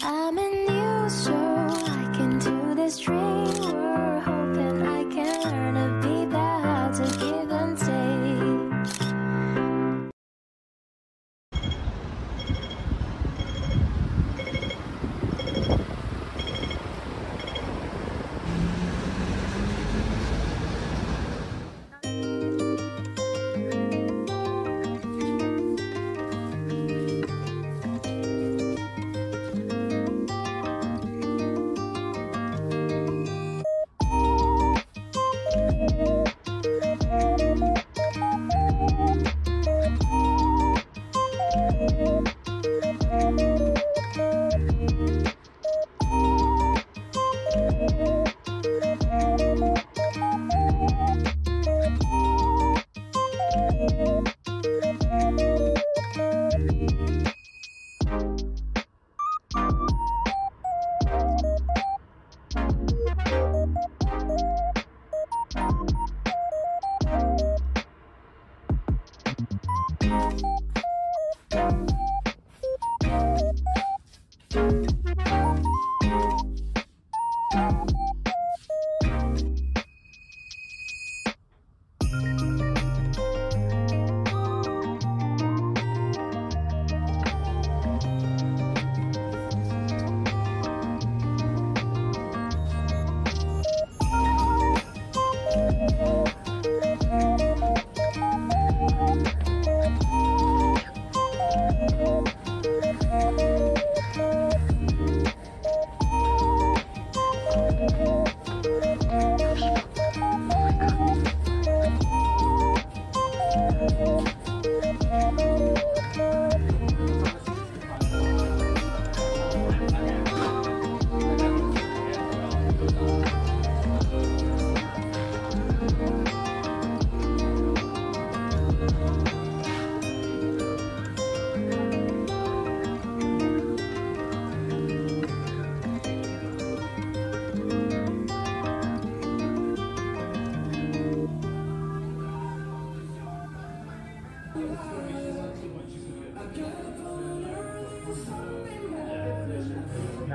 I'm in you,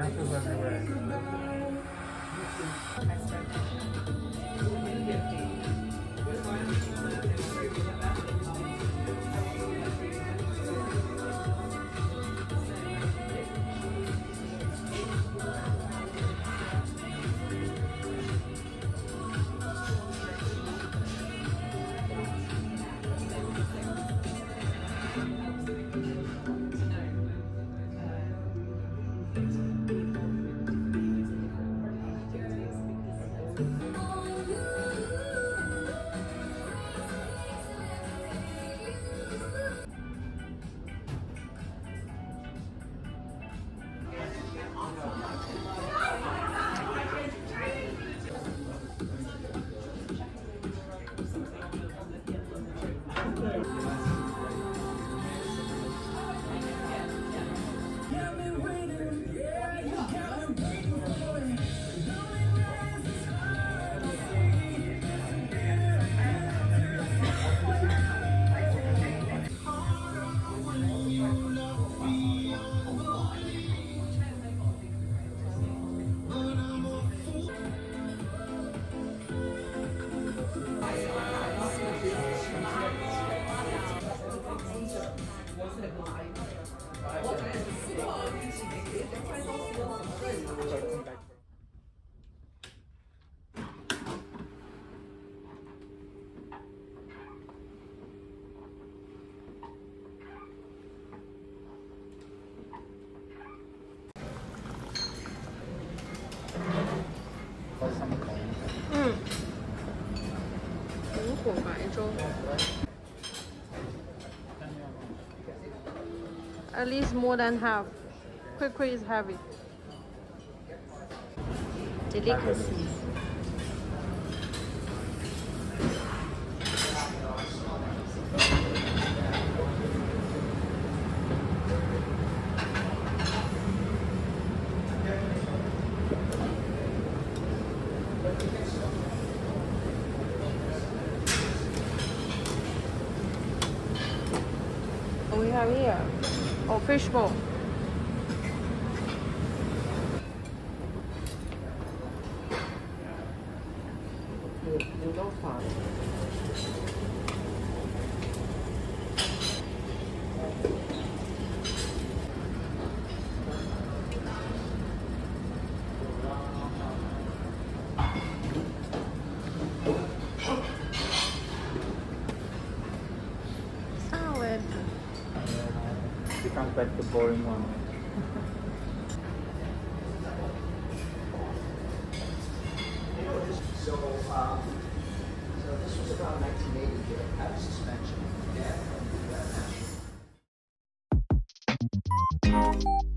Castles everywhere. At least more than half. Quickly is heavy. Delicacies. Oh, fishbowl. The boring one. So, um, so this was about 1980, Jim, had a suspension. Yeah,